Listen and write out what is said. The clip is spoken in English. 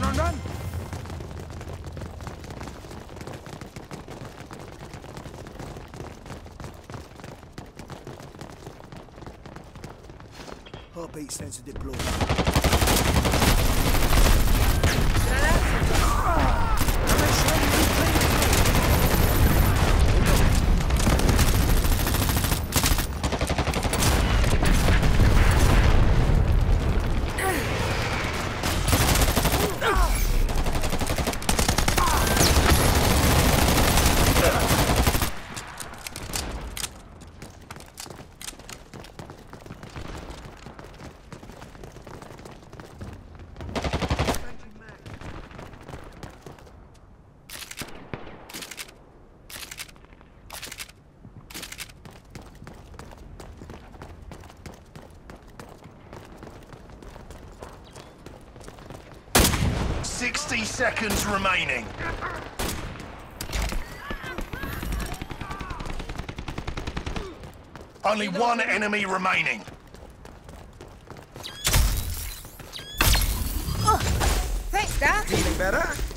Run, run, run! Heartbeat sensor deployed. Sixty seconds remaining. Only one enemy remaining. Thanks, Doc. Feeling better?